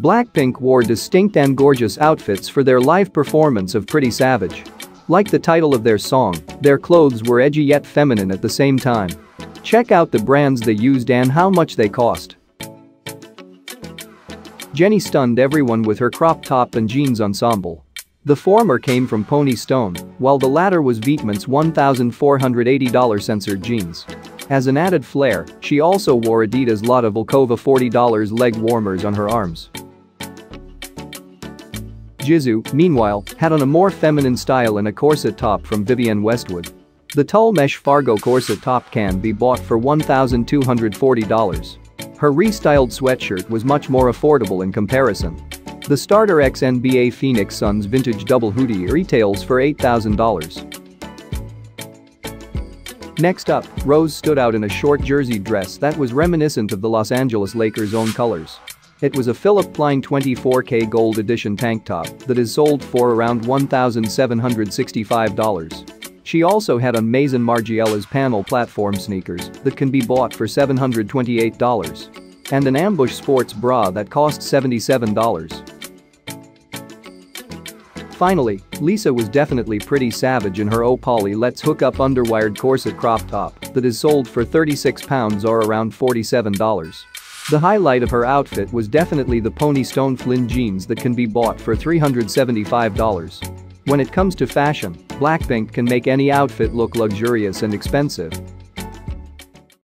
Blackpink wore distinct and gorgeous outfits for their live performance of Pretty Savage. Like the title of their song, their clothes were edgy yet feminine at the same time. Check out the brands they used and how much they cost. Jennie stunned everyone with her crop top and jeans ensemble. The former came from Pony Stone, while the latter was Vetements' $1,480 censored jeans. As an added flair, she also wore Adidas Lotta Volkova $40 leg warmers on her arms. Jisoo, meanwhile, had on a more feminine style in a corset top from Vivienne Westwood. The tall mesh Fargo corset top can be bought for $1,240. Her restyled sweatshirt was much more affordable in comparison. The starter ex NBA Phoenix Suns vintage double hoodie retails for $8,000. Next up, Rose stood out in a short jersey dress that was reminiscent of the Los Angeles Lakers' own colors. It was a Philipp Plein 24K Gold Edition tank top that is sold for around $1,765. She also had on Maison Margiela's panel platform sneakers that can be bought for $728. And an ambush sports bra that cost $77. Finally, Lisa was definitely pretty savage in her oh Opoly Let's Hook Up underwired corset crop top that is sold for £36 or around $47. The highlight of her outfit was definitely the Pony Stone Flynn jeans that can be bought for $375. When it comes to fashion, Blackpink can make any outfit look luxurious and expensive,